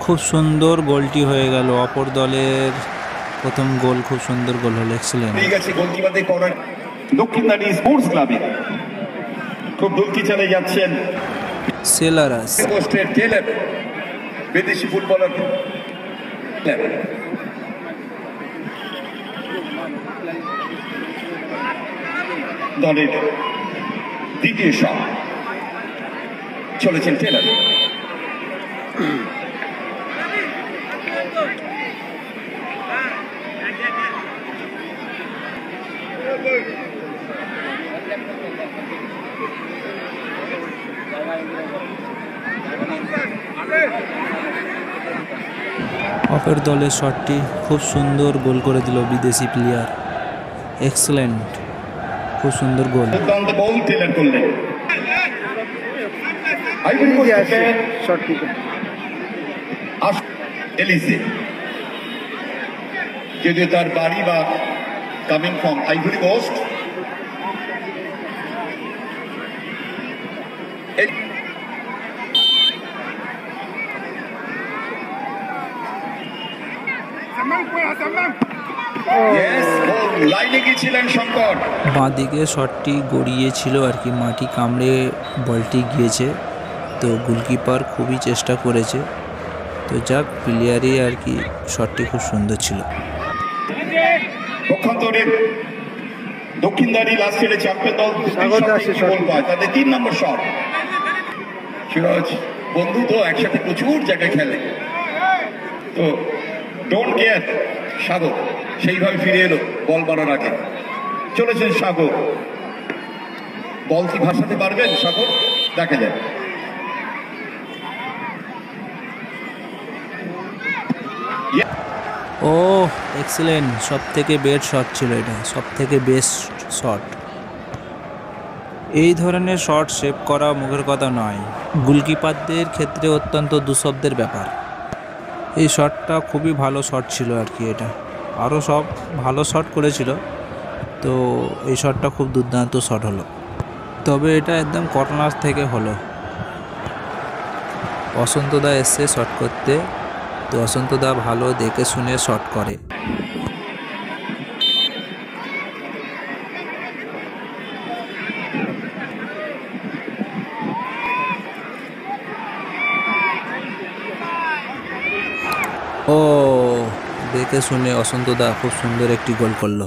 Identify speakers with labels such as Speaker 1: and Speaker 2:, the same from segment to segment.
Speaker 1: খুব সুন্দর গোলটি হয়ে গেল। অপর দলের প্রথম গোল খুব সুন্দর গোল হলো। এক্সেলেন্ট
Speaker 2: স্পোর্টস ক্লাবে। খুব দুলকি চালে যাচ্ছেন।
Speaker 1: সেলারাস।
Speaker 2: পোস্টের টেলার বিদেশি ফুটবলার। দলের দ্বিতীয় শট চলেছেন টেলার।
Speaker 1: অপর দলের শটটি খুব সুন্দর গোল করে দিল বিদেশি প্লেয়ার এক্সেলেন্ট খুব সুন্দর গোল।
Speaker 2: করলেন। আইভরি কোস্ট থেকে
Speaker 3: শর্ট কিক
Speaker 2: আস- এলিসে যদিও তার বাড়ি বা কামিং ফ্রম আইভরি কোস্ট লাইনে গিয়েছিলেন শঙ্কর।
Speaker 1: বাঁদিকে শটটি গড়িয়েছিল আর কি মাটি কামড়ে বলটি গিয়েছে। তো গোলকিপার খুবই চেষ্টা করেছে। তো যাক প্লেয়ারই আর কি শটটি খুব সুন্দর ছিল।
Speaker 2: দক্ষিণদারি লাস্ট ছেড়ে চ্যাম্পিয়ন দল তাদের তিন নম্বর শট সিরাজ বন্ধু তো একসাথে প্রচুর জায়গায় খেলে। তো ডোন্ট কেয়ার সাগর সেইভাবে ফিরে এলো বল মারার আগে। চলেছেন সাগর বল কি ভাসাতে পারবেন সাগর দেখা যায়
Speaker 1: ও এক্সেলেন্ট সব থেকে বেস্ট শট ছিল এটা। সব থেকে বেস্ট শট এই ধরনের শট সেভ করা মুখের কথা নয়। গোলকিপারদের ক্ষেত্রে অত্যন্ত দুঃশব্দের ব্যাপার। এই শটটা খুবই ভালো শট ছিল আর কি এটা। আরও সব ভালো শট করেছিল। তো এই শটটা খুব দুর্দান্ত শট হলো। তবে এটা একদম কর্নার থেকে হলো। বসন্তদা এসছে শট করতে বসন্তদা ভালো দেখে শুনে শট করে। ও দেখে শুনে অসন্তদা খুব সুন্দর একটি গোল করল।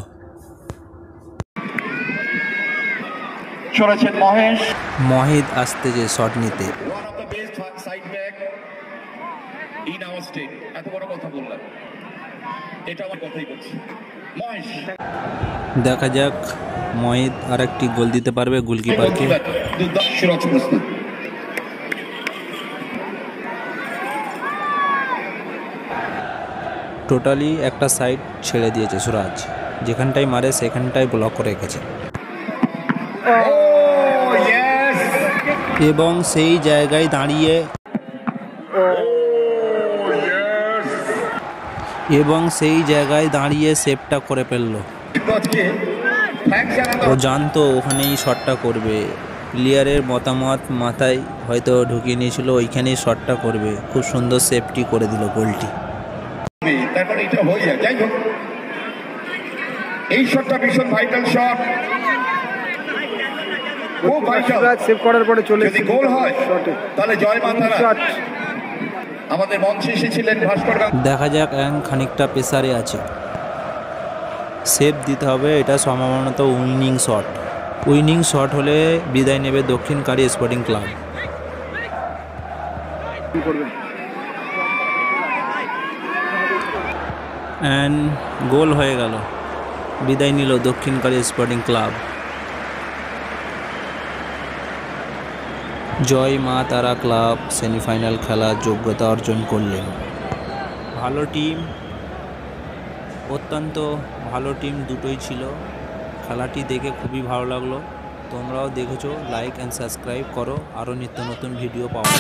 Speaker 2: মহেশ।
Speaker 1: মহিদ আসতে যে শট নিতে।
Speaker 2: ইন আওয়ার স্টেট এত বড় কথা বললাম। এটা আমার কথাই বলছি। মহেশ।
Speaker 1: দেখা যাক মহিদ আর একটি গোল দিতে পারবে গোলকিপারকে। টোটালি একটা সাইড ছেড়ে দিয়েছে সুরাজ। যেখানটাই মারে সেখানটাই ব্লক করে রেখেছে। এবং সেই জায়গায় দাঁড়িয়ে এবং সেই জায়গায় দাঁড়িয়ে সেভটা করে ফেলল। ও জানতো ওখানেই শটটা করবে। প্লেয়ারের মতামত মাথায় হয়তো ঢুকিয়ে নিয়েছিল ওইখানেই শটটা করবে। খুব সুন্দর সেফটি করে দিল গোলটি।
Speaker 2: তারপরে এটা হয়ে যায়। যাই হোক এই শটটা ভীষণ ভাইটাল শট খুব ভাইটাল
Speaker 3: সেভ করার পরে চলে
Speaker 2: যদি গোল হয় তাহলে জয় মাতারা আমাদের মঞ্চে এসেছিলেন ভাস্কর
Speaker 1: দেখা যাক এখন খানিকটা প্রেসারে আছে। সেভ দিতে হবে, এটা সম্ভাবনত উইনিং শট। উইনিং শট হলে বিদায় নেবে দক্ষিণকারী স্পোর্টিং ক্লাব। অ্যান্ড গোল হয়ে গেল। বিদায় নিল দক্ষিণকারী স্পোর্টিং ক্লাব। জয় মা তারা ক্লাব সেমিফাইনাল খেলার যোগ্যতা অর্জন করলেন। ভালো টিম, অত্যন্ত ভালো টিম দুটোই ছিল। খেলাটি দেখে খুবই ভালো লাগল। তোমরাও দেখেছ লাইক অ্যান্ড সাবস্ক্রাইব করো। আরও নিত্য নতুন ভিডিও পাওয়া